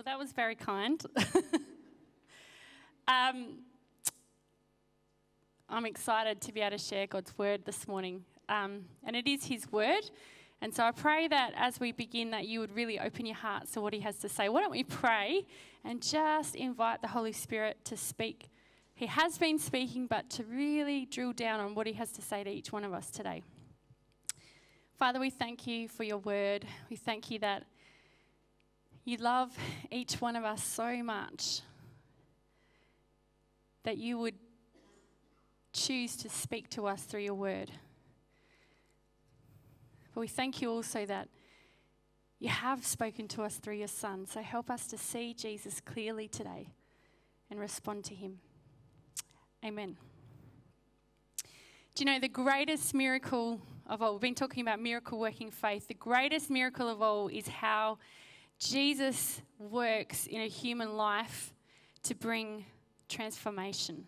Well, that was very kind. um, I'm excited to be able to share God's word this morning. Um, and it is His word. And so I pray that as we begin, that you would really open your hearts to what He has to say. Why don't we pray and just invite the Holy Spirit to speak? He has been speaking, but to really drill down on what He has to say to each one of us today. Father, we thank you for your word. We thank you that you love each one of us so much that you would choose to speak to us through your word. But we thank you also that you have spoken to us through your Son. So help us to see Jesus clearly today and respond to him. Amen. Do you know the greatest miracle of all? We've been talking about miracle working faith. The greatest miracle of all is how Jesus works in a human life to bring transformation,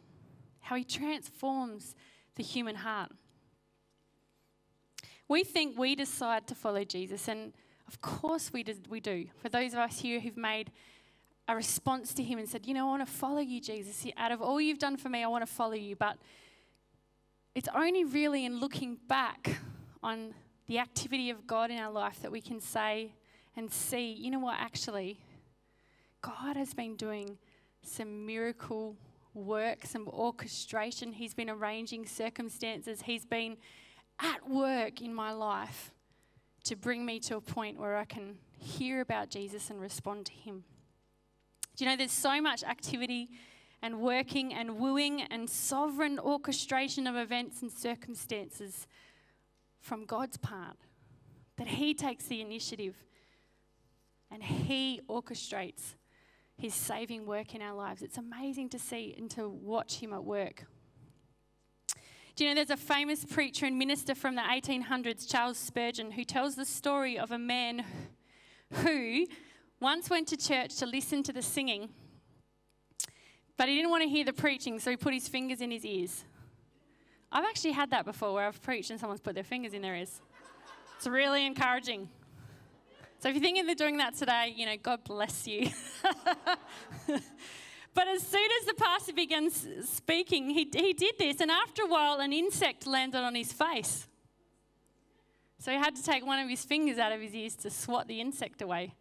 how he transforms the human heart. We think we decide to follow Jesus, and of course we, we do. For those of us here who've made a response to him and said, You know, I want to follow you, Jesus. Out of all you've done for me, I want to follow you. But it's only really in looking back on the activity of God in our life that we can say and see, you know what, actually, God has been doing some miracle work, some orchestration. He's been arranging circumstances. He's been at work in my life to bring me to a point where I can hear about Jesus and respond to Him. Do you know there's so much activity and working and wooing and sovereign orchestration of events and circumstances from God's part that He takes the initiative and He orchestrates His saving work in our lives. It's amazing to see and to watch Him at work. Do you know there's a famous preacher and minister from the 1800s, Charles Spurgeon, who tells the story of a man who once went to church to listen to the singing, but he didn't want to hear the preaching, so he put his fingers in his ears. I've actually had that before where I've preached and someone's put their fingers in their ears. It's really encouraging. So if you're thinking of doing that today, you know, God bless you. but as soon as the pastor began speaking, he, he did this, and after a while, an insect landed on his face. So he had to take one of his fingers out of his ears to swat the insect away.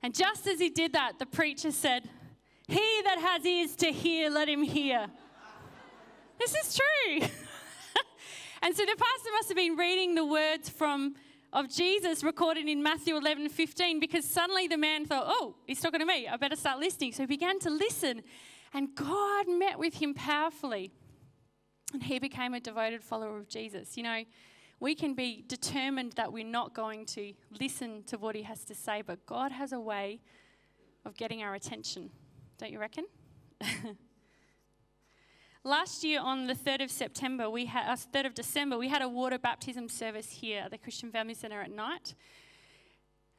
And just as he did that, the preacher said, He that has ears to hear, let him hear. this is true. and so the pastor must have been reading the words from of Jesus recorded in Matthew 11 15 because suddenly the man thought, oh, he's talking to me. I better start listening. So he began to listen, and God met with him powerfully. And he became a devoted follower of Jesus. You know, we can be determined that we're not going to listen to what he has to say, but God has a way of getting our attention. Don't you reckon? Last year on the 3rd of September, we had, uh, 3rd of December, we had a water baptism service here at the Christian Family Centre at night.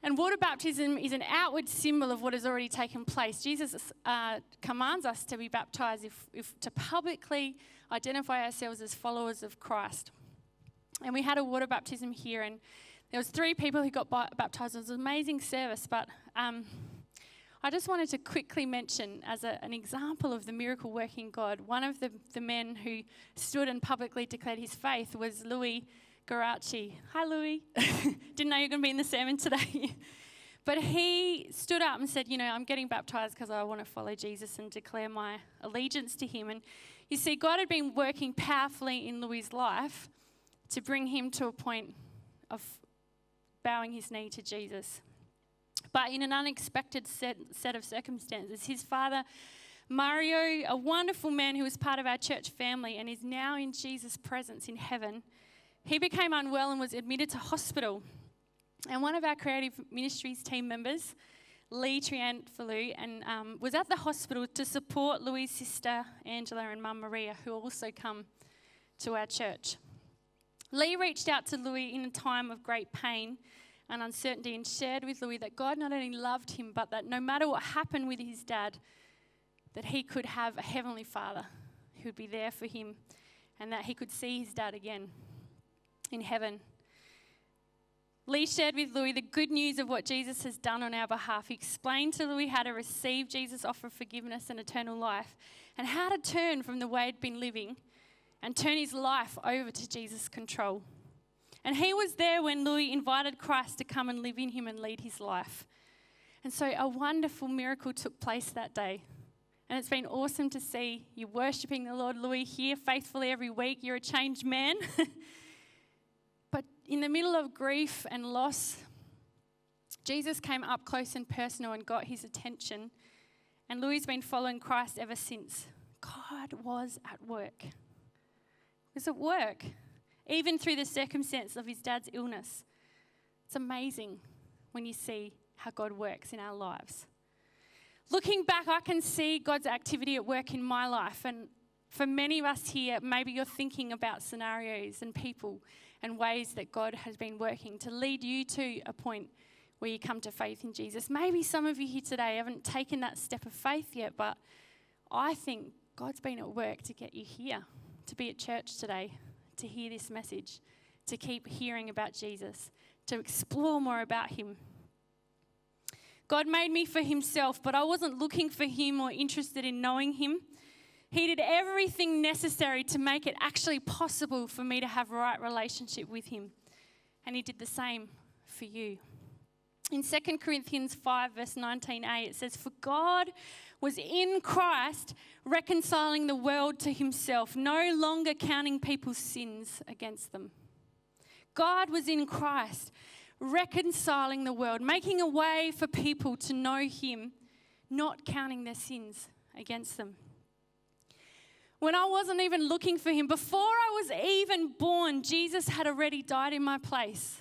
And water baptism is an outward symbol of what has already taken place. Jesus uh, commands us to be baptized if, if, to publicly identify ourselves as followers of Christ. And we had a water baptism here, and there was three people who got baptized. It was an amazing service, but um, I just wanted to quickly mention, as a, an example of the miracle working God, one of the, the men who stood and publicly declared his faith was Louis Garachi. Hi, Louis. Didn't know you were going to be in the sermon today. but he stood up and said, You know, I'm getting baptized because I want to follow Jesus and declare my allegiance to him. And you see, God had been working powerfully in Louis' life to bring him to a point of bowing his knee to Jesus. But in an unexpected set, set of circumstances, his father, Mario, a wonderful man who was part of our church family and is now in Jesus' presence in heaven, he became unwell and was admitted to hospital. And one of our creative ministries team members, Lee Triantfalu, and um, was at the hospital to support Louis' sister Angela and mum Maria, who also come to our church. Lee reached out to Louis in a time of great pain and uncertainty and shared with Louis that God not only loved him, but that no matter what happened with his dad, that he could have a heavenly father who would be there for him and that he could see his dad again in heaven. Lee shared with Louis the good news of what Jesus has done on our behalf. He explained to Louis how to receive Jesus' offer of forgiveness and eternal life and how to turn from the way he'd been living and turn his life over to Jesus' control. And he was there when Louis invited Christ to come and live in him and lead his life. And so a wonderful miracle took place that day. And it's been awesome to see you worshiping the Lord, Louis, here faithfully every week. You're a changed man. but in the middle of grief and loss, Jesus came up close and personal and got his attention. And Louis has been following Christ ever since. God was at work. He was at work, even through the circumstance of his dad's illness. It's amazing when you see how God works in our lives. Looking back, I can see God's activity at work in my life. And for many of us here, maybe you're thinking about scenarios and people and ways that God has been working to lead you to a point where you come to faith in Jesus. Maybe some of you here today haven't taken that step of faith yet, but I think God's been at work to get you here, to be at church today, to hear this message, to keep hearing about Jesus, to explore more about Him. God made me for Himself, but I wasn't looking for Him or interested in knowing Him. He did everything necessary to make it actually possible for me to have a right relationship with Him. And He did the same for you. In 2 Corinthians 5, verse 19a, it says, For God was in Christ reconciling the world to Himself, no longer counting people's sins against them. God was in Christ reconciling the world, making a way for people to know Him, not counting their sins against them. When I wasn't even looking for Him, before I was even born, Jesus had already died in my place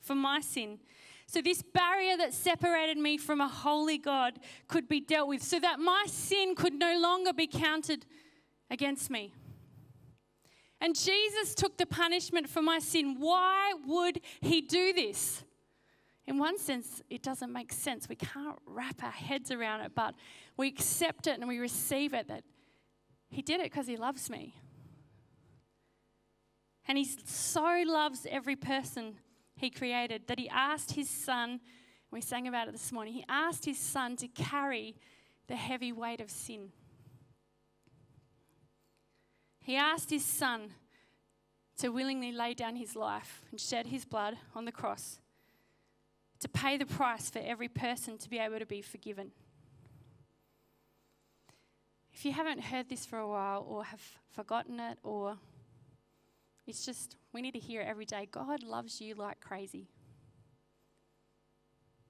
for my sin. So, this barrier that separated me from a holy God could be dealt with, so that my sin could no longer be counted against me. And Jesus took the punishment for my sin. Why would he do this? In one sense, it doesn't make sense. We can't wrap our heads around it, but we accept it and we receive it that he did it because he loves me. And he so loves every person he created that he asked his son, we sang about it this morning, he asked his son to carry the heavy weight of sin. He asked his son to willingly lay down his life and shed his blood on the cross to pay the price for every person to be able to be forgiven. If you haven't heard this for a while or have forgotten it, or it's just, we need to hear every day God loves you like crazy.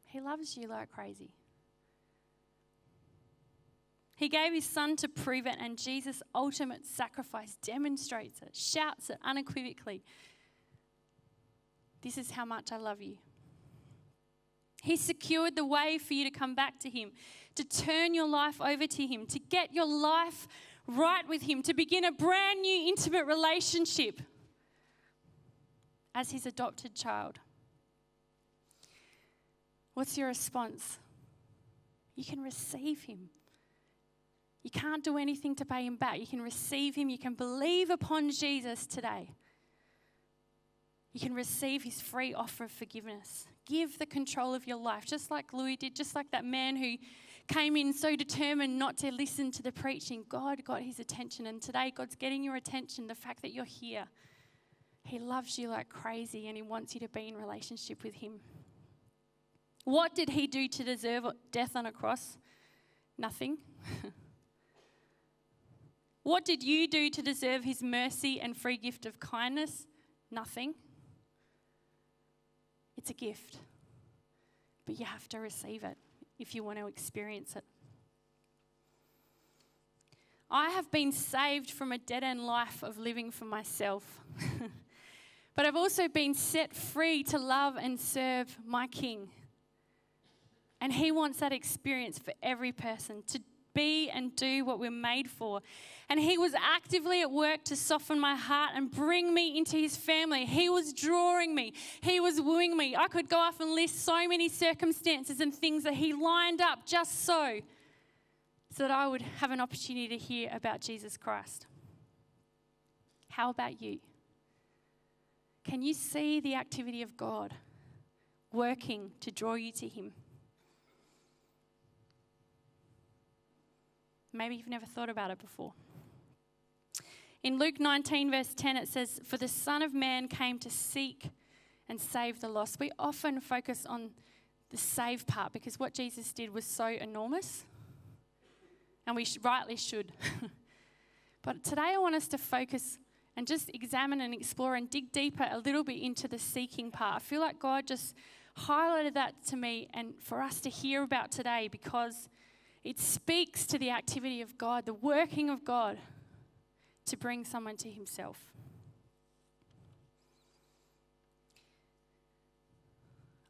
He loves you like crazy. He gave his son to prove it, and Jesus' ultimate sacrifice demonstrates it, shouts it unequivocally. This is how much I love you. He secured the way for you to come back to Him, to turn your life over to Him, to get your life right with Him, to begin a brand new intimate relationship as His adopted child. What's your response? You can receive Him. You can't do anything to pay him back. You can receive him. You can believe upon Jesus today. You can receive his free offer of forgiveness. Give the control of your life, just like Louis did, just like that man who came in so determined not to listen to the preaching. God got his attention, and today God's getting your attention. The fact that you're here, He loves you like crazy, and He wants you to be in relationship with Him. What did He do to deserve death on a cross? Nothing. What did you do to deserve his mercy and free gift of kindness? Nothing. It's a gift, but you have to receive it if you want to experience it. I have been saved from a dead end life of living for myself. but I've also been set free to love and serve my King. And He wants that experience for every person to be and do what we're made for. And He was actively at work to soften my heart and bring me into His family. He was drawing me, He was wooing me. I could go off and list so many circumstances and things that He lined up just so, so that I would have an opportunity to hear about Jesus Christ. How about you? Can you see the activity of God working to draw you to Him? Maybe you've never thought about it before. In Luke 19, verse 10, it says, For the Son of Man came to seek and save the lost. We often focus on the save part because what Jesus did was so enormous, and we rightly should. but today I want us to focus and just examine and explore and dig deeper a little bit into the seeking part. I feel like God just highlighted that to me and for us to hear about today because it speaks to the activity of God, the working of God to bring someone to Himself.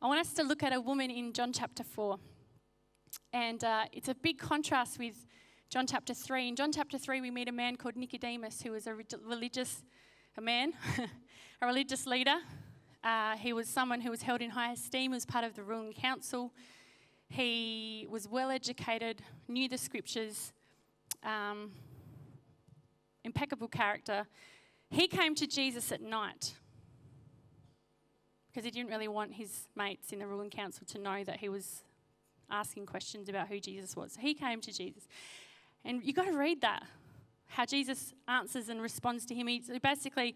I want us to look at a woman in John chapter 4. And uh, it's a big contrast with John chapter 3. In John chapter 3, we meet a man called Nicodemus, who was a religious, a man, a religious leader. Uh, he was someone who was held in high esteem, was part of the ruling council. He was well educated, knew the scriptures, um, impeccable character. He came to Jesus at night because he didn't really want his mates in the ruling council to know that he was asking questions about who Jesus was. So he came to Jesus. And you've got to read that, how Jesus answers and responds to him. He basically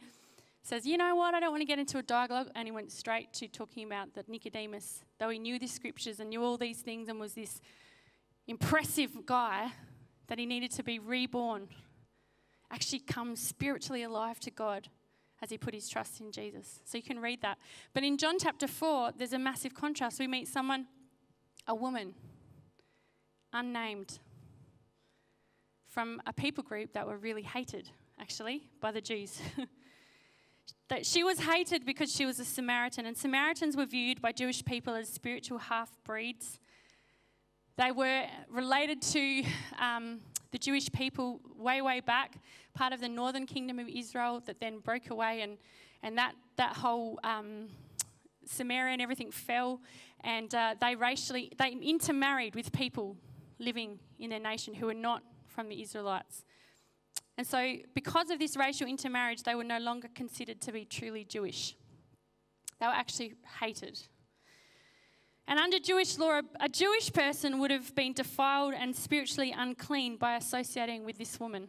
says, You know what? I don't want to get into a dialogue. And he went straight to talking about that Nicodemus, though he knew the scriptures and knew all these things and was this impressive guy, that he needed to be reborn actually come spiritually alive to God as he put his trust in Jesus. So you can read that. But in John chapter 4, there's a massive contrast. We meet someone, a woman, unnamed, from a people group that were really hated, actually, by the Jews. that she was hated because she was a Samaritan, and Samaritans were viewed by Jewish people as spiritual half breeds. They were related to um, the Jewish people way, way back, part of the northern kingdom of Israel that then broke away, and, and that, that whole um, Samaria and everything fell, and uh, they racially, they intermarried with people living in their nation who were not from the Israelites. And so, because of this racial intermarriage, they were no longer considered to be truly Jewish. They were actually hated. And under Jewish law, a Jewish person would have been defiled and spiritually unclean by associating with this woman.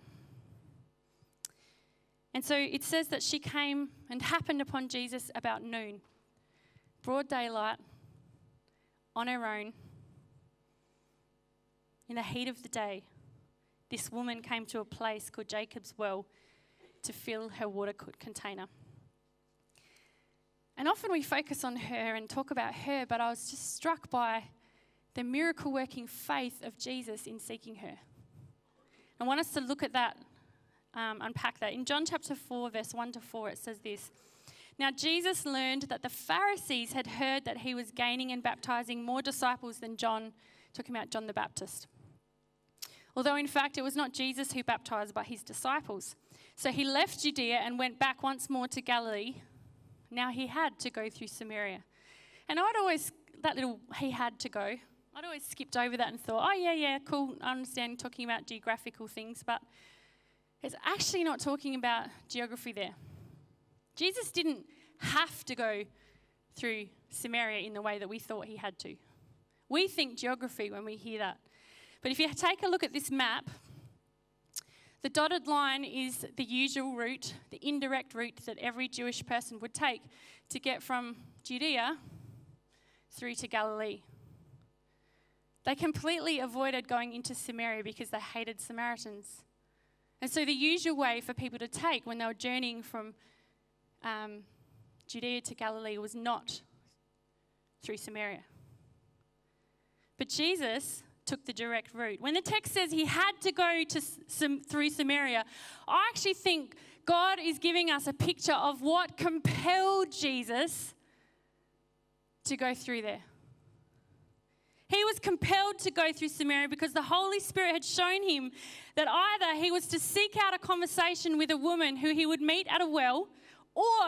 And so it says that she came and happened upon Jesus about noon, broad daylight, on her own, in the heat of the day. This woman came to a place called Jacob's Well to fill her water container. And often we focus on her and talk about her, but I was just struck by the miracle working faith of Jesus in seeking her. I want us to look at that, um, unpack that. In John chapter 4, verse 1 to 4, it says this Now Jesus learned that the Pharisees had heard that he was gaining and baptizing more disciples than John, talking about John the Baptist. Although, in fact, it was not Jesus who baptized, but his disciples. So he left Judea and went back once more to Galilee now he had to go through Samaria. And I'd always, that little he had to go, I'd always skipped over that and thought, oh, yeah, yeah, cool, I understand talking about geographical things, but it's actually not talking about geography there. Jesus didn't have to go through Samaria in the way that we thought he had to. We think geography when we hear that. But if you take a look at this map, the dotted line is the usual route, the indirect route that every Jewish person would take to get from Judea through to Galilee. They completely avoided going into Samaria because they hated Samaritans. And so, the usual way for people to take when they were journeying from um, Judea to Galilee was not through Samaria. But Jesus took the direct route. When the text says he had to go to some, through Samaria, I actually think God is giving us a picture of what compelled Jesus to go through there. He was compelled to go through Samaria because the Holy Spirit had shown him that either he was to seek out a conversation with a woman who he would meet at a well, or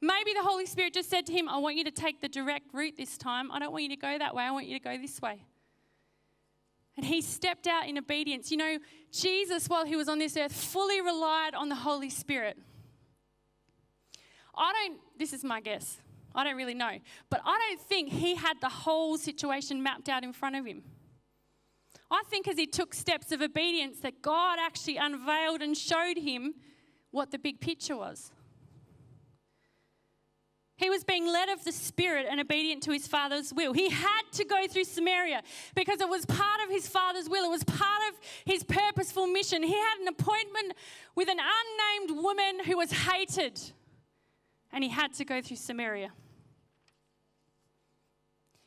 maybe the Holy Spirit just said to him, I want you to take the direct route this time. I don't want you to go that way, I want you to go this way. And he stepped out in obedience. You know, Jesus, while he was on this earth, fully relied on the Holy Spirit. I don't, this is my guess. I don't really know. But I don't think he had the whole situation mapped out in front of him. I think as he took steps of obedience, that God actually unveiled and showed him what the big picture was. He was being led of the Spirit and obedient to his Father's will. He had to go through Samaria because it was part of his Father's will. It was part of his purposeful mission. He had an appointment with an unnamed woman who was hated, and he had to go through Samaria.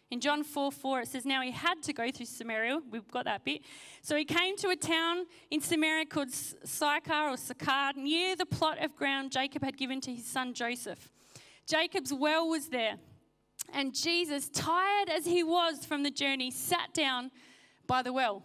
In John 4 4, it says, Now he had to go through Samaria. We've got that bit. So he came to a town in Samaria called Sychar or Sychar, near the plot of ground Jacob had given to his son Joseph. Jacob's well was there. And Jesus, tired as he was from the journey, sat down by the well.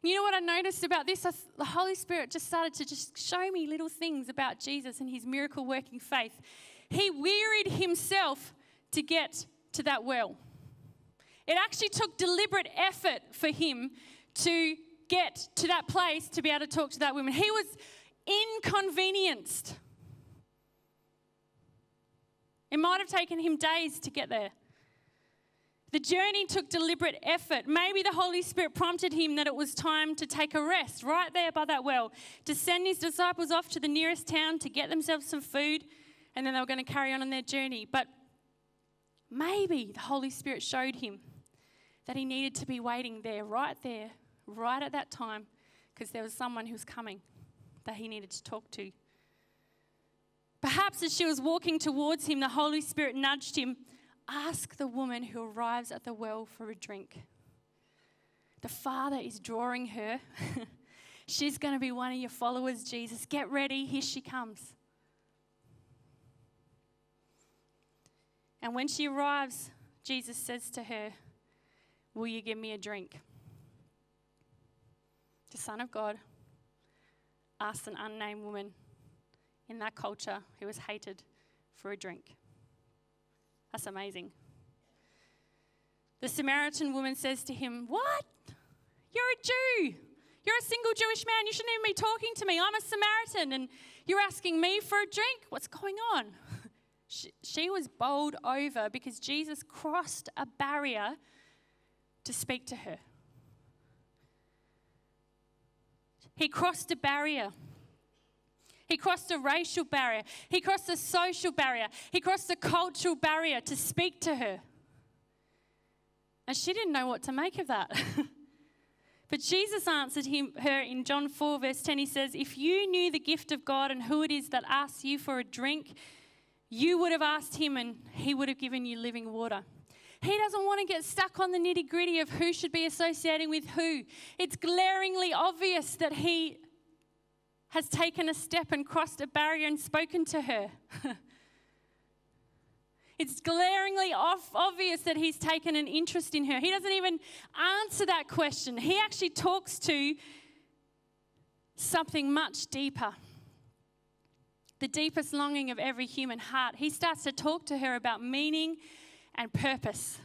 You know what I noticed about this? The Holy Spirit just started to just show me little things about Jesus and his miracle working faith. He wearied himself to get to that well. It actually took deliberate effort for him to get to that place to be able to talk to that woman. He was inconvenienced. It might have taken him days to get there. The journey took deliberate effort. Maybe the Holy Spirit prompted him that it was time to take a rest right there by that well, to send his disciples off to the nearest town to get themselves some food, and then they were going to carry on on their journey. But maybe the Holy Spirit showed him that he needed to be waiting there, right there, right at that time, because there was someone who was coming that he needed to talk to. Perhaps as she was walking towards him, the Holy Spirit nudged him Ask the woman who arrives at the well for a drink. The Father is drawing her. She's going to be one of your followers, Jesus. Get ready. Here she comes. And when she arrives, Jesus says to her, Will you give me a drink? The Son of God asked an unnamed woman in that culture who was hated for a drink. That's amazing. The Samaritan woman says to him, What? You're a Jew. You're a single Jewish man. You shouldn't even be talking to me. I'm a Samaritan and you're asking me for a drink? What's going on? She, she was bowled over because Jesus crossed a barrier to speak to her. He crossed a barrier. He crossed a racial barrier. He crossed a social barrier. He crossed a cultural barrier to speak to her. And she didn't know what to make of that. but Jesus answered him, her in John 4, verse 10. He says, If you knew the gift of God and who it is that asks you for a drink, you would have asked him and he would have given you living water. He doesn't want to get stuck on the nitty gritty of who should be associating with who. It's glaringly obvious that he has taken a step and crossed a barrier and spoken to her. it's glaringly off, obvious that he's taken an interest in her. He doesn't even answer that question. He actually talks to something much deeper. The deepest longing of every human heart. He starts to talk to her about meaning and purpose.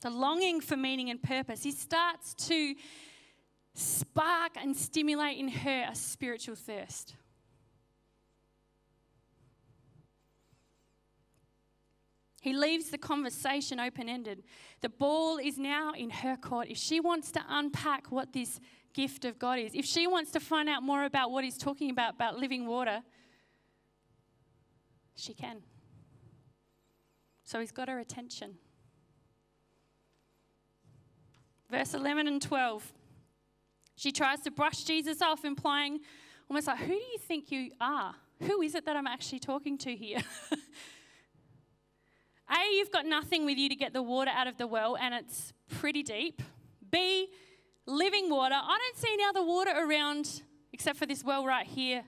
The longing for meaning and purpose. He starts to spark and stimulate in her a spiritual thirst. He leaves the conversation open ended. The ball is now in her court. If she wants to unpack what this gift of God is, if she wants to find out more about what he's talking about, about living water, she can. So he's got her attention. Verse 11 and 12. She tries to brush Jesus off, implying almost like, Who do you think you are? Who is it that I'm actually talking to here? A, you've got nothing with you to get the water out of the well, and it's pretty deep. B, living water. I don't see any other water around except for this well right here.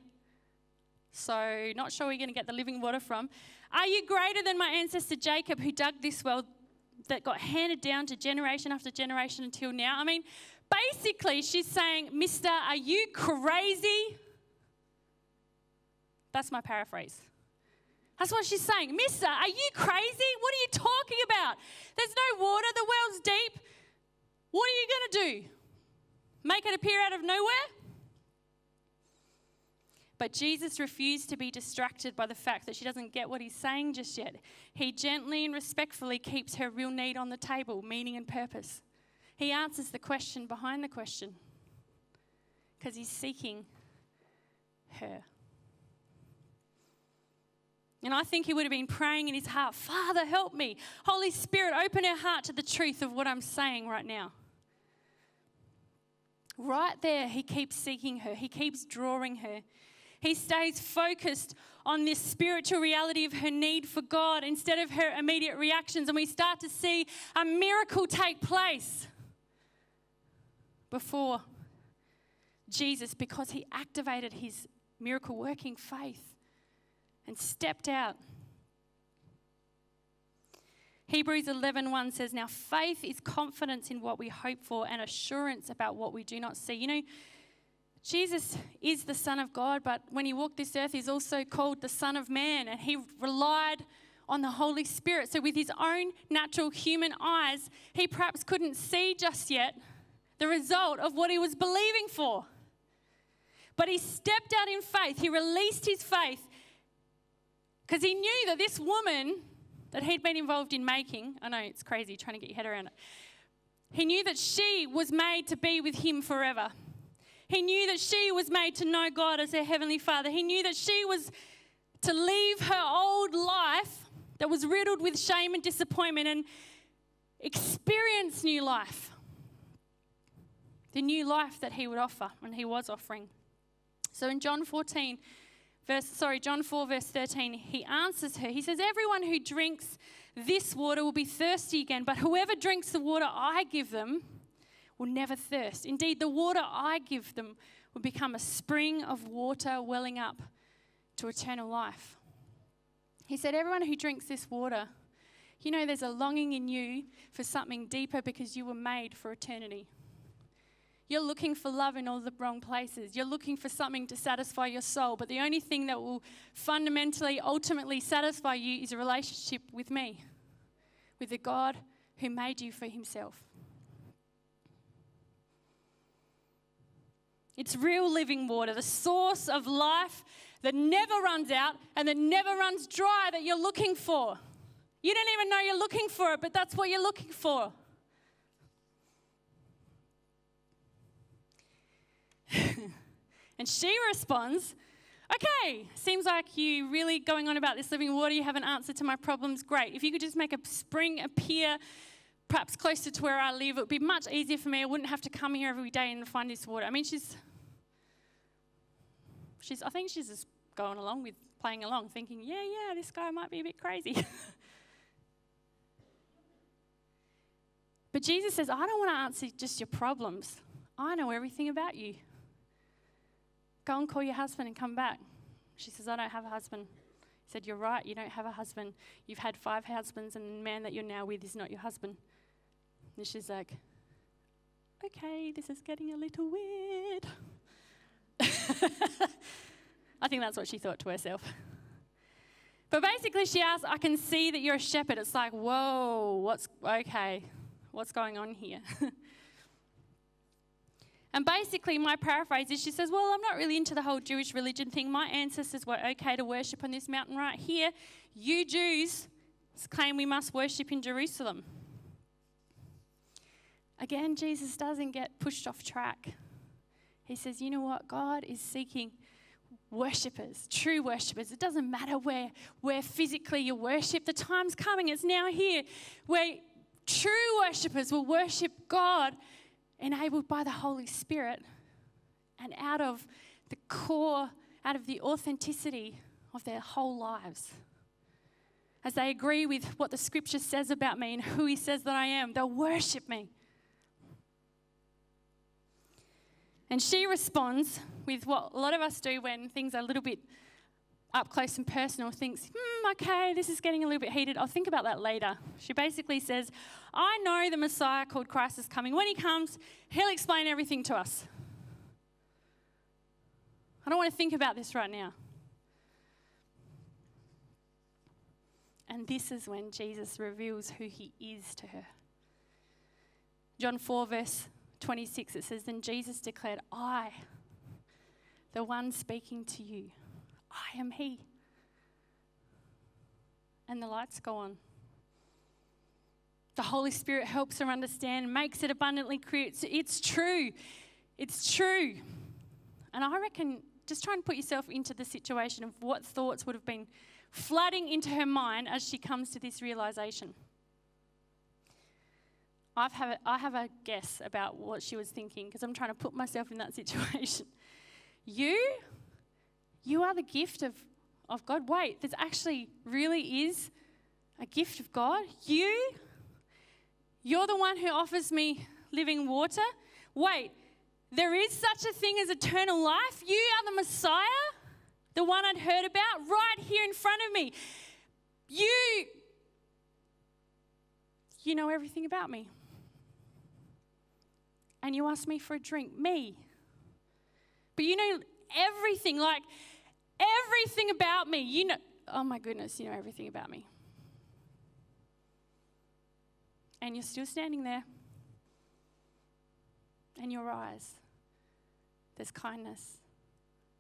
So, not sure where you're going to get the living water from. Are you greater than my ancestor Jacob, who dug this well that got handed down to generation after generation until now? I mean, basically, she's saying, Mister, are you crazy? That's my paraphrase. That's what she's saying. Mister, are you crazy? What are you talking about? There's no water, the well's deep. What are you going to do? Make it appear out of nowhere? But Jesus refused to be distracted by the fact that she doesn't get what he's saying just yet. He gently and respectfully keeps her real need on the table, meaning and purpose. He answers the question behind the question because he's seeking her. And I think he would have been praying in his heart, Father, help me. Holy Spirit, open her heart to the truth of what I'm saying right now. Right there, he keeps seeking her, he keeps drawing her. He stays focused on this spiritual reality of her need for God instead of her immediate reactions. And we start to see a miracle take place before Jesus because he activated his miracle working faith and stepped out. Hebrews 11:1 says, "Now faith is confidence in what we hope for and assurance about what we do not see." You know, Jesus is the Son of God, but when he walked this earth, he's also called the Son of Man, and he relied on the Holy Spirit. So, with his own natural human eyes, he perhaps couldn't see just yet the result of what he was believing for. But he stepped out in faith, he released his faith, because he knew that this woman that he'd been involved in making, I know it's crazy trying to get your head around it, he knew that she was made to be with him forever. He knew that she was made to know God as her heavenly father. He knew that she was to leave her old life that was riddled with shame and disappointment and experience new life. The new life that he would offer and he was offering. So in John 14, verse sorry, John 4 verse 13, he answers her. He says, "Everyone who drinks this water will be thirsty again, but whoever drinks the water I give them will never thirst. Indeed, the water I give them will become a spring of water welling up to eternal life." He said, "Everyone who drinks this water, you know there's a longing in you for something deeper because you were made for eternity." You're looking for love in all the wrong places. You're looking for something to satisfy your soul. But the only thing that will fundamentally, ultimately satisfy you is a relationship with me, with the God who made you for himself. It's real living water, the source of life that never runs out and that never runs dry that you're looking for. You don't even know you're looking for it, but that's what you're looking for. And she responds, Okay, seems like you really going on about this living water. You have an answer to my problems. Great. If you could just make a spring appear perhaps closer to where I live, it would be much easier for me. I wouldn't have to come here every day and find this water. I mean, she's, she's I think she's just going along with playing along, thinking, yeah, yeah, this guy might be a bit crazy. but Jesus says, I don't want to answer just your problems. I know everything about you. Go and call your husband and come back. She says, I don't have a husband. He said, You're right, you don't have a husband. You've had five husbands, and the man that you're now with is not your husband. And she's like, Okay, this is getting a little weird. I think that's what she thought to herself. But basically, she asked, I can see that you're a shepherd. It's like, whoa, what's okay? What's going on here? And basically, my paraphrase is she says, Well, I'm not really into the whole Jewish religion thing. My ancestors were okay to worship on this mountain right here. You Jews claim we must worship in Jerusalem. Again, Jesus doesn't get pushed off track. He says, You know what? God is seeking worshippers, true worshippers. It doesn't matter where, where physically you worship, the time's coming, it's now here, where true worshippers will worship God enabled by the Holy Spirit and out of the core, out of the authenticity of their whole lives. As they agree with what the scripture says about me and who He says that I am, they'll worship me. And she responds with what a lot of us do when things are a little bit up close and personal, thinks, hmm, okay, this is getting a little bit heated. I'll think about that later. She basically says, I know the Messiah called Christ is coming. When he comes, he'll explain everything to us. I don't want to think about this right now. And this is when Jesus reveals who he is to her. John 4, verse 26, it says, Then Jesus declared, I, the one speaking to you. I am He. And the lights go on. The Holy Spirit helps her understand, makes it abundantly clear. It's, it's true. It's true. And I reckon just try and put yourself into the situation of what thoughts would have been flooding into her mind as she comes to this realization. I've have a, I have a guess about what she was thinking because I'm trying to put myself in that situation. You, you are the gift of, of God. Wait, there's actually really is a gift of God. You, you're the one who offers me living water. Wait, there is such a thing as eternal life. You are the Messiah, the one I'd heard about, right here in front of me. You, you know everything about me. And you ask me for a drink. Me. But you know everything, like everything about me. You know, oh my goodness, you know everything about me. And you're still standing there. And your eyes there's kindness,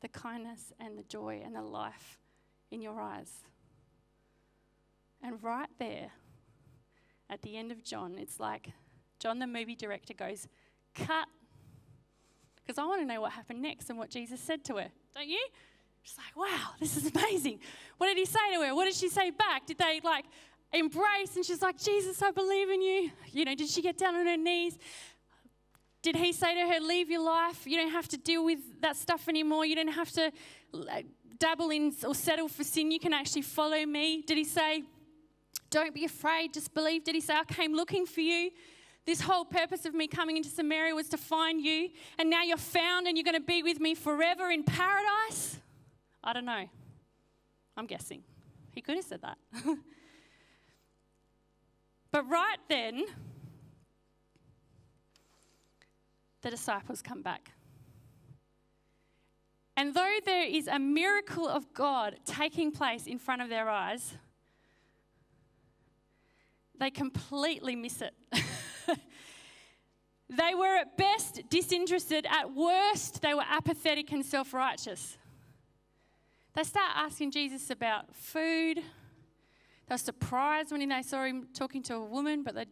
the kindness and the joy and the life in your eyes. And right there, at the end of John, it's like John, the movie director, goes, Cut. Because I want to know what happened next and what Jesus said to her. Don't you? She's like, wow, this is amazing. What did he say to her? What did she say back? Did they like embrace? And she's like, Jesus, I believe in you. You know, did she get down on her knees? Did he say to her, Leave your life? You don't have to deal with that stuff anymore. You don't have to dabble in or settle for sin. You can actually follow me. Did he say, Don't be afraid, just believe? Did he say, I came looking for you? This whole purpose of me coming into Samaria was to find you, and now you're found and you're going to be with me forever in paradise? I don't know. I'm guessing. He could have said that. but right then, the disciples come back. And though there is a miracle of God taking place in front of their eyes, they completely miss it. they were at best disinterested, at worst, they were apathetic and self righteous. They start asking Jesus about food. They were surprised when they saw him talking to a woman, but they're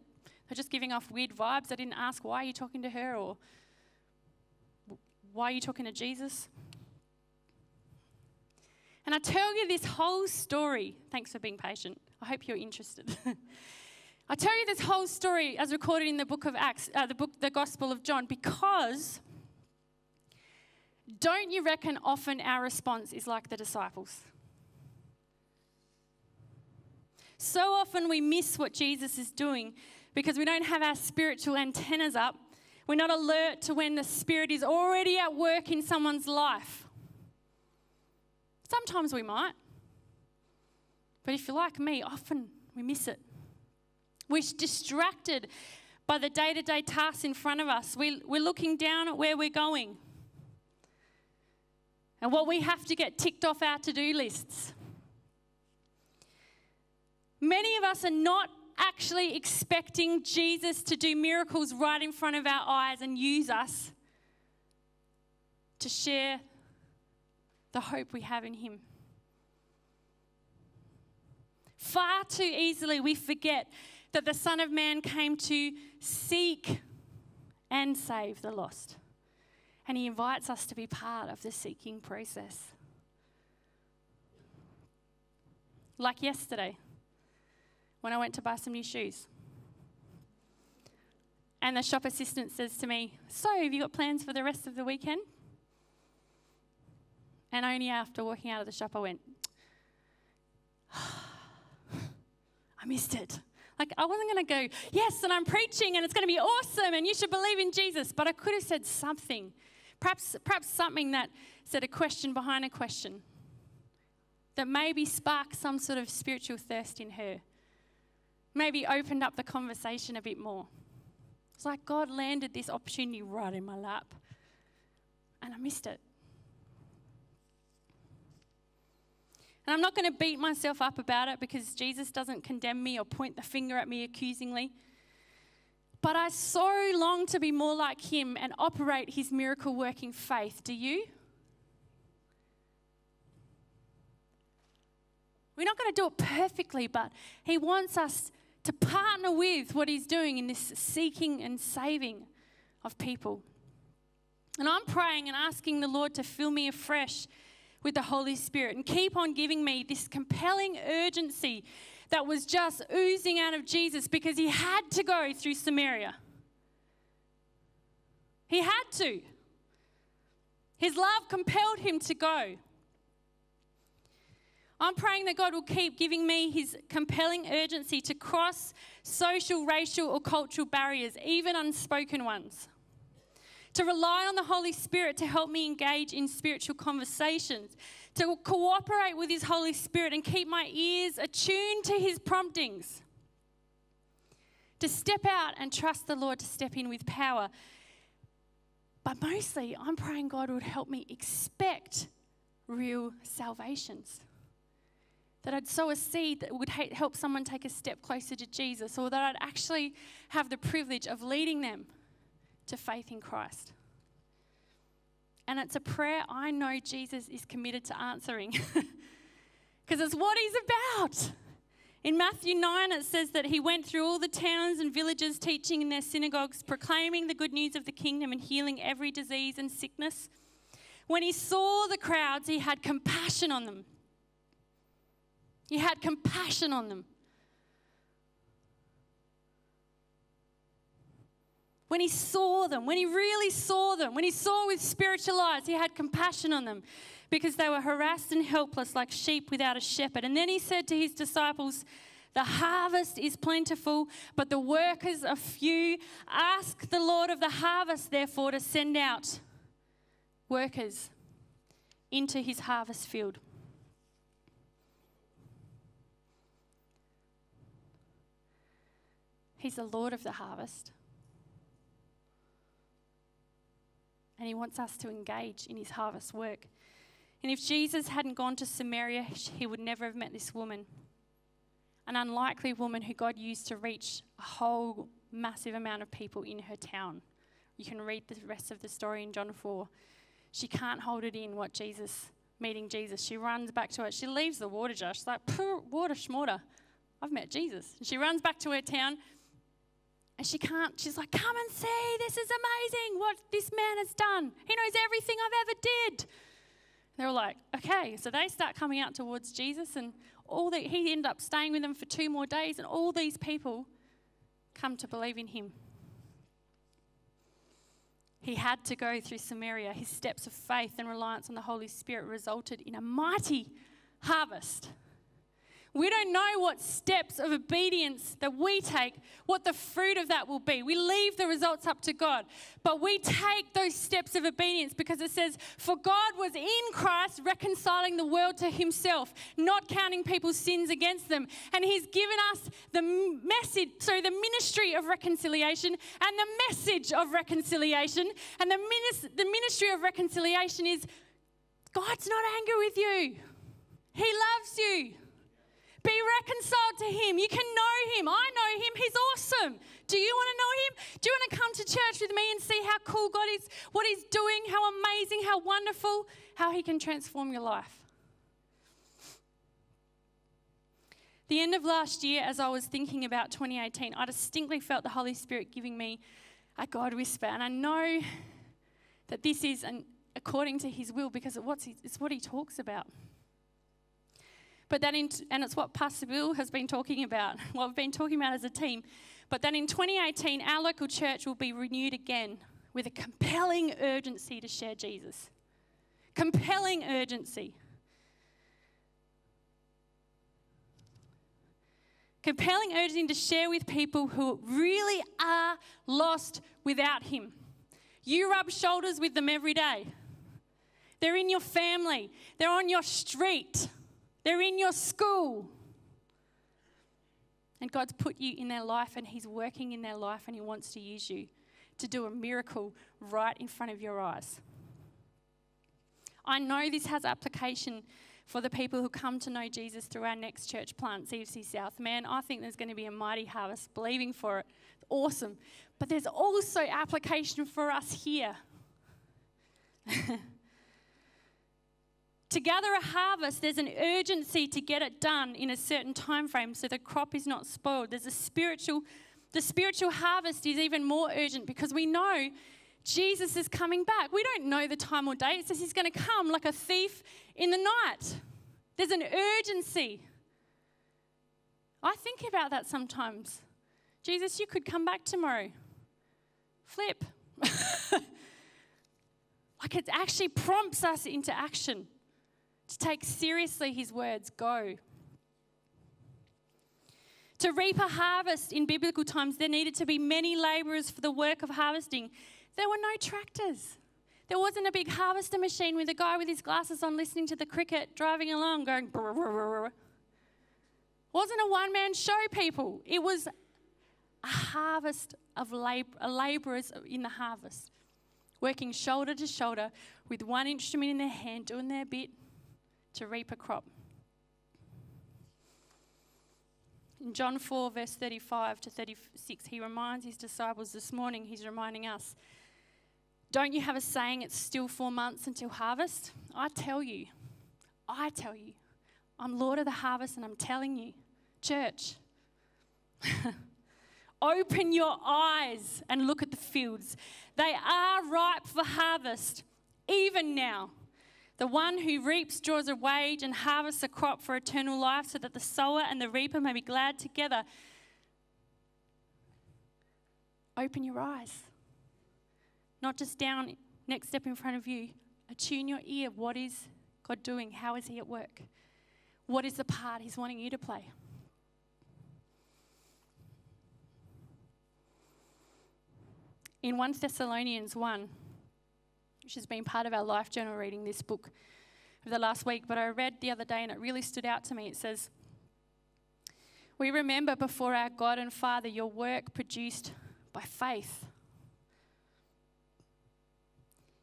just giving off weird vibes. They didn't ask, Why are you talking to her? or why are you talking to Jesus? And I tell you this whole story. Thanks for being patient. I hope you're interested. I tell you this whole story as recorded in the book of Acts, uh, the book, the Gospel of John, because don't you reckon often our response is like the disciples? So often we miss what Jesus is doing because we don't have our spiritual antennas up we're not alert to when the Spirit is already at work in someone's life. Sometimes we might. But if you're like me, often we miss it. We're distracted by the day to day tasks in front of us. We, we're looking down at where we're going and what we have to get ticked off our to do lists. Many of us are not actually expecting Jesus to do miracles right in front of our eyes and use us to share the hope we have in Him. Far too easily we forget that the Son of Man came to seek and save the lost. And He invites us to be part of the seeking process. Like yesterday when I went to buy some new shoes. And the shop assistant says to me, So, have you got plans for the rest of the weekend? And only after walking out of the shop, I went, I missed it. Like, I wasn't going to go, Yes, and I'm preaching, and it's going to be awesome, and you should believe in Jesus. But I could have said something, perhaps, perhaps something that said a question behind a question that maybe sparked some sort of spiritual thirst in her maybe opened up the conversation a bit more. It's like God landed this opportunity right in my lap, and I missed it. And I'm not going to beat myself up about it because Jesus doesn't condemn me or point the finger at me accusingly. But I so long to be more like him and operate his miracle working faith. Do you? We're not going to do it perfectly, but he wants us to partner with what he's doing in this seeking and saving of people. And I'm praying and asking the Lord to fill me afresh with the Holy Spirit and keep on giving me this compelling urgency that was just oozing out of Jesus because he had to go through Samaria. He had to. His love compelled him to go. I'm praying that God will keep giving me his compelling urgency to cross social, racial, or cultural barriers, even unspoken ones. To rely on the Holy Spirit to help me engage in spiritual conversations, to cooperate with his Holy Spirit and keep my ears attuned to his promptings. To step out and trust the Lord to step in with power. But mostly, I'm praying God would help me expect real salvations that I'd sow a seed that would help someone take a step closer to Jesus, or that I'd actually have the privilege of leading them to faith in Christ. And it's a prayer I know Jesus is committed to answering because it's what he's about. In Matthew 9, it says that he went through all the towns and villages, teaching in their synagogues, proclaiming the good news of the kingdom and healing every disease and sickness. When he saw the crowds, he had compassion on them he had compassion on them. When he saw them, when he really saw them, when he saw with spiritual eyes, he had compassion on them because they were harassed and helpless like sheep without a shepherd. And then he said to his disciples, the harvest is plentiful, but the workers are few. Ask the Lord of the harvest, therefore, to send out workers into his harvest field. He's the Lord of the harvest. And he wants us to engage in his harvest work. And if Jesus hadn't gone to Samaria, he would never have met this woman. An unlikely woman who God used to reach a whole massive amount of people in her town. You can read the rest of the story in John 4. She can't hold it in what Jesus, meeting Jesus. She runs back to it. She leaves the water jar. She's like, water schmorter. I've met Jesus. And she runs back to her town. And she can't, she's like, come and see, this is amazing what this man has done. He knows everything I've ever did. They're all like, okay. So they start coming out towards Jesus, and all the, he ended up staying with them for two more days, and all these people come to believe in him. He had to go through Samaria. His steps of faith and reliance on the Holy Spirit resulted in a mighty harvest. We don't know what steps of obedience that we take, what the fruit of that will be. We leave the results up to God. But we take those steps of obedience because it says, For God was in Christ reconciling the world to himself, not counting people's sins against them. And he's given us the message, sorry, the ministry of reconciliation and the message of reconciliation. And the, the ministry of reconciliation is God's not angry with you, He loves you. Be reconciled to Him. You can know Him. I know Him. He's awesome. Do you want to know Him? Do you want to come to church with me and see how cool God is, what He's doing, how amazing, how wonderful, how He can transform your life? The end of last year, as I was thinking about 2018, I distinctly felt the Holy Spirit giving me a God whisper. And I know that this is an, according to His will because it's what He talks about. But then, in, and it's what Pastor Bill has been talking about, what we've been talking about as a team. But then in 2018, our local church will be renewed again with a compelling urgency to share Jesus. Compelling urgency. Compelling urgency to share with people who really are lost without Him. You rub shoulders with them every day. They're in your family, they're on your street. They're in your school. And God's put you in their life and He's working in their life and He wants to use you to do a miracle right in front of your eyes. I know this has application for the people who come to know Jesus through our next church plant, CFC South. Man, I think there's going to be a mighty harvest, believing for it. It's awesome. But there's also application for us here. To gather a harvest, there's an urgency to get it done in a certain time frame so the crop is not spoiled. There's a spiritual the spiritual harvest is even more urgent because we know Jesus is coming back. We don't know the time or date. It says he's going to come like a thief in the night. There's an urgency. I think about that sometimes. Jesus, you could come back tomorrow. Flip. like it actually prompts us into action to take seriously his words go. To reap a harvest in biblical times, there needed to be many laborers for the work of harvesting. There were no tractors. There wasn't a big harvester machine with a guy with his glasses on listening to the cricket driving along going. Brr, brr, brr, wasn't a one man show, people. It was a harvest of lab- laborers in the harvest, working shoulder to shoulder with one instrument in their hand, doing their bit to reap a crop. In John 4, verse 35 to 36, he reminds his disciples this morning, he's reminding us, Don't you have a saying it's still four months until harvest? I tell you, I tell you, I'm Lord of the harvest and I'm telling you, church, open your eyes and look at the fields. They are ripe for harvest, even now. The one who reaps draws a wage and harvests a crop for eternal life so that the sower and the reaper may be glad together. Open your eyes. Not just down, next step in front of you. Attune your ear. What is God doing? How is He at work? What is the part He's wanting you to play? In 1 Thessalonians 1, which has been part of our life journal reading this book over the last week, but I read the other day and it really stood out to me. It says, We remember before our God and Father your work produced by faith,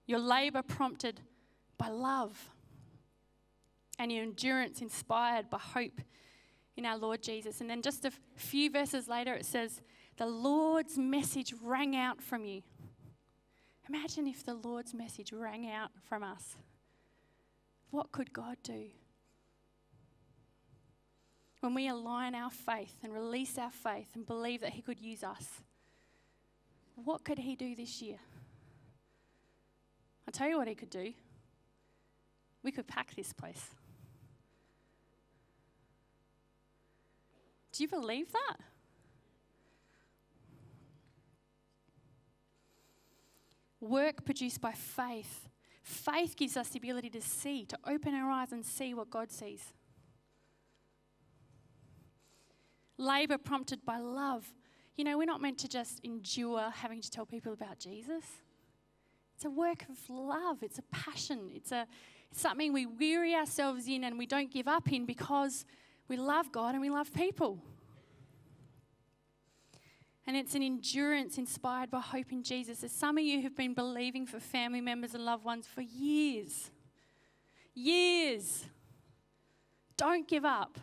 your labor prompted by love, and your endurance inspired by hope in our Lord Jesus. And then just a few verses later, it says, The Lord's message rang out from you Imagine if the Lord's message rang out from us. What could God do? When we align our faith and release our faith and believe that He could use us, what could He do this year? I'll tell you what He could do. We could pack this place. Do you believe that? Work produced by faith. Faith gives us the ability to see, to open our eyes and see what God sees. Labor prompted by love. You know, we're not meant to just endure having to tell people about Jesus. It's a work of love, it's a passion, it's, a, it's something we weary ourselves in and we don't give up in because we love God and we love people. And it's an endurance inspired by hope in Jesus. As some of you have been believing for family members and loved ones for years. Years. Don't give up.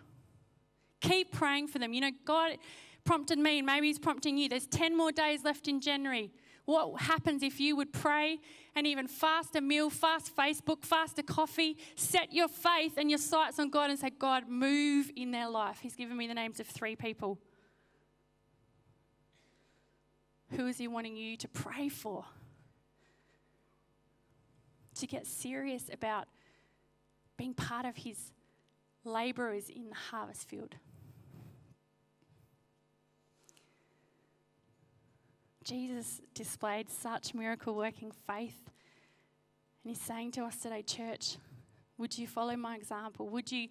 Keep praying for them. You know, God prompted me, and maybe He's prompting you. There's 10 more days left in January. What happens if you would pray and even fast a meal, fast Facebook, fast a coffee, set your faith and your sights on God and say, God, move in their life? He's given me the names of three people. Who is He wanting you to pray for? To get serious about being part of His laborers in the harvest field. Jesus displayed such miracle working faith. And he's saying to us today, church, would you follow my example? Would you,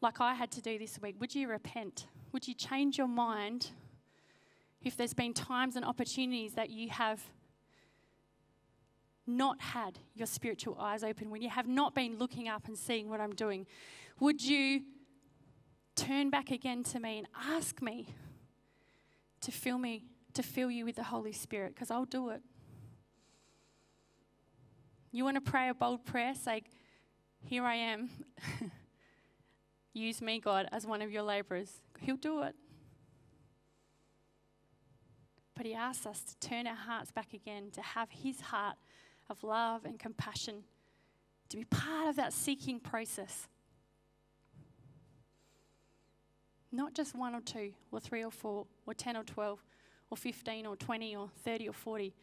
like I had to do this week, would you repent? Would you change your mind if there's been times and opportunities that you have not had your spiritual eyes open, when you have not been looking up and seeing what I'm doing, would you turn back again to me and ask me to fill me, to fill you with the Holy Spirit? Because I'll do it. You want to pray a bold prayer? Say, Here I am. Use me, God, as one of your laborers. He'll do it. But He asks us to turn our hearts back again, to have His heart of love and compassion to be part of that seeking process. Not just one or two, or three or four, or 10 or 12, or 15 or 20 or 30 or 40.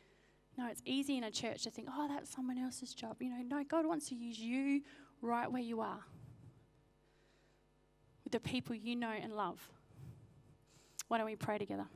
No, it's easy in a church to think, oh, that's someone else's job. You know, no, God wants to use you right where you are with the people you know and love. Why don't we pray together?